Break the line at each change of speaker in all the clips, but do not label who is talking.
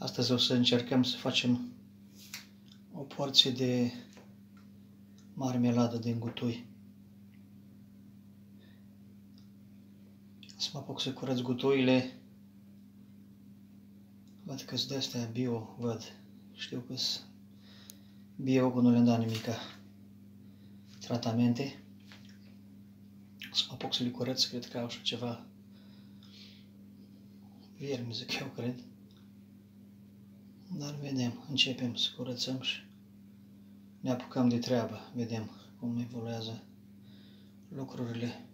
Astăzi o să încercăm să facem o porție de marmeladă din gutui. Să mă apuc să curăț gutuile. Văd că sunt de astea bio, văd. Știu că sunt bio, că nu le-am dat nimica tratamente. Să mă apuc să le curăț, cred că au și ceva viermi, zic eu, cred. Dar vedem, începem să curățăm și ne apucăm de treabă, vedem cum evoluează lucrurile.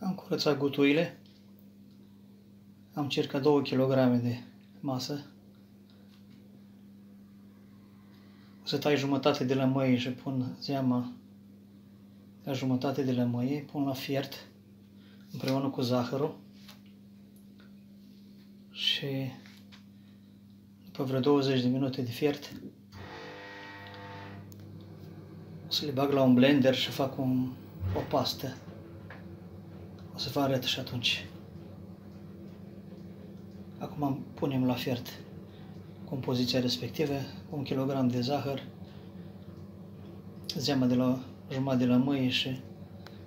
Am curățat gutuile, am circa 2 kg de masă. O să tai jumătate de lămâie și pun zeama la jumătate de lămâie, pun la fiert împreună cu zahărul și după vreo 20 de minute de fiert o să le bag la un blender și fac un, o pastă. O să vă arăt și atunci. Acum punem la fiert compoziția respectivă, un kilogram de zahăr, zeama de la jumătate de lămâie și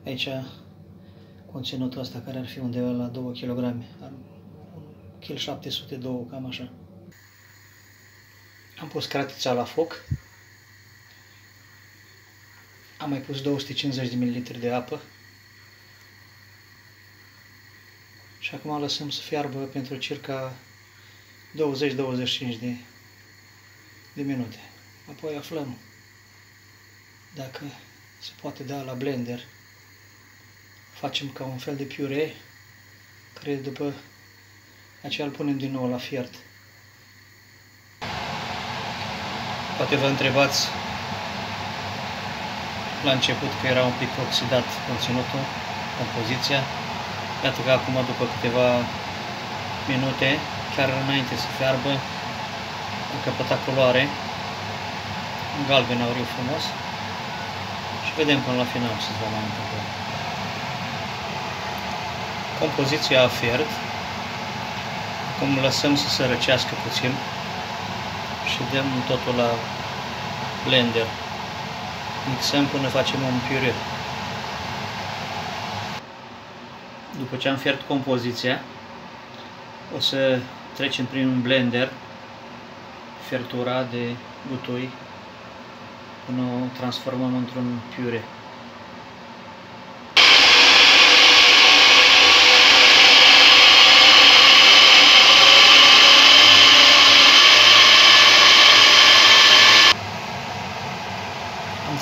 aici conținutul ăsta care ar fi undeva la 2 kg, kg 702, cam așa. Am pus cratița la foc. Am mai pus 250 de ml de apă. Și acum lăsăm să fiarbă pentru circa 20-25 de, de minute. Apoi aflăm dacă se poate da la blender facem ca un fel de piure, care după aceea îl punem din nou la fiert. Poate vă întrebați la început că era un pic oxidat conținutul, compoziția. Iată că acum, după câteva minute, chiar înainte să fiarbă, a căpătat culoare, un galben auriu frumos și vedem până la final ce se va mai întâmpla compoziția a fiert. Acum lăsăm să se răcească puțin și dăm totul la blender. Mixăm până facem un piure. După ce am fiert compoziția, o să trecem prin un blender fiertura de butoi până o transformăm într-un piure.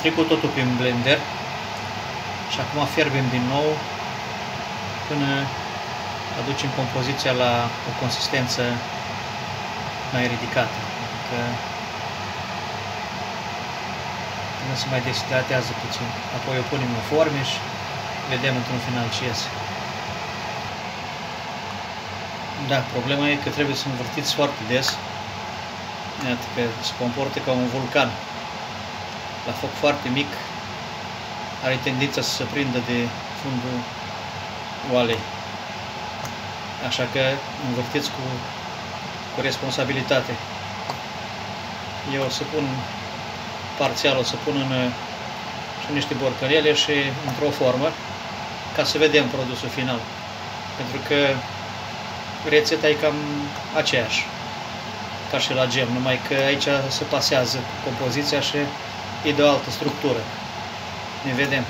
Trecut totul prin blender și acum fierbem din nou până aducem compoziția la o consistență mai ridicată. Adică până se mai deshidratează puțin. Apoi o punem în forme și vedem într-un final ce iese. Da, problema e că trebuie să învârtiți foarte des. Iată că se comportă ca un vulcan la foc foarte mic are tendința să se prindă de fundul oalei. Așa că învârtiți cu, cu responsabilitate. Eu o să pun parțial, o să pun în și niște borcăriele și într-o formă ca să vedem produsul final. Pentru că rețeta e cam aceeași ca și la gem, numai că aici se pasează cu compoziția și идеалната структура. Не ведем.